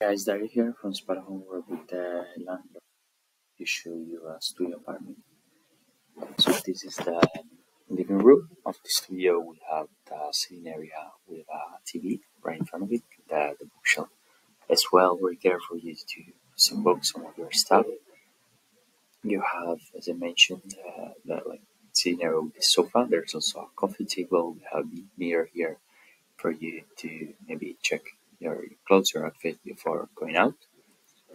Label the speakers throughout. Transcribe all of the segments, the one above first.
Speaker 1: Guys, Dario here from Spotahome work with the landlord to show you a studio apartment. So this is the living room of the studio. We have the sitting area with a TV right in front of it, the, the bookshelf as well, right there for you to some books, some of your stuff. You have, as I mentioned, uh, the like sitting area with the sofa. There's also a coffee table. We have a mirror here for you to maybe check your clothes or outfit before going out.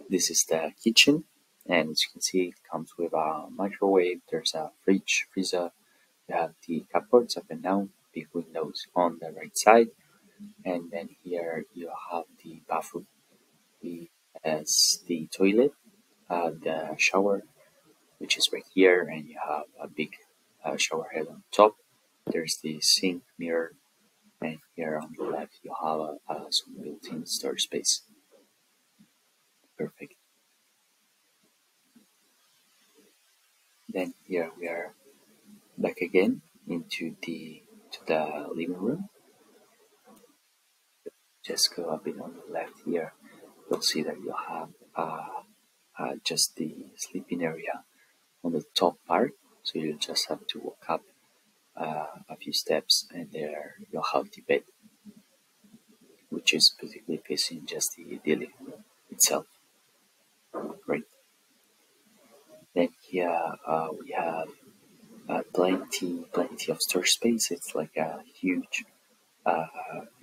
Speaker 1: This is the kitchen, and as you can see, it comes with a microwave. There's a fridge, freezer. You have the cupboards up and down, big windows on the right side, and then here you have the bathroom. It has the toilet, uh, the shower, which is right here, and you have a big uh, shower head on top. There's the sink, mirror, and here on the left you have a, built-in storage space. Perfect. Then here we are back again into the to the living room. Just go a bit on the left here. You'll see that you'll have uh, uh, just the sleeping area on the top part. So you just have to walk up uh, a few steps and there you'll have the bed, is basically facing just the, room itself. Great. Then here uh, we have uh, plenty, plenty of storage space. It's like a huge, uh,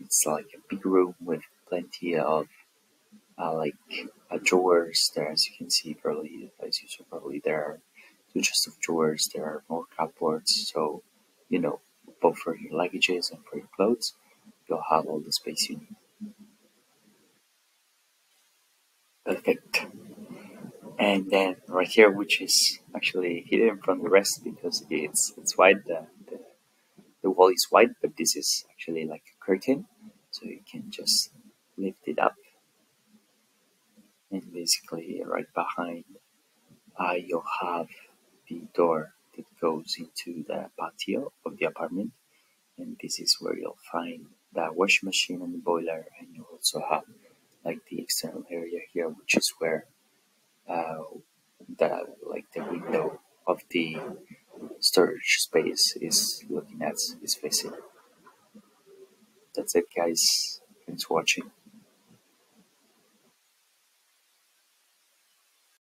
Speaker 1: it's like a big room with plenty of uh, like uh, drawers. There, as you can see, probably as you saw, probably there are two chests of drawers. There are more cupboards. So you know, both for your luggages and for your clothes, you'll have all the space you need. Perfect. And then right here, which is actually hidden from the rest because it's it's white, the, the, the wall is white, but this is actually like a curtain, so you can just lift it up. And basically, right behind, uh, you'll have the door that goes into the patio of the apartment. And this is where you'll find the washing machine and the boiler. And you also have like the external area here, which is where uh, the like the window of the storage space is looking at is facing. That's it, guys. Thanks for watching.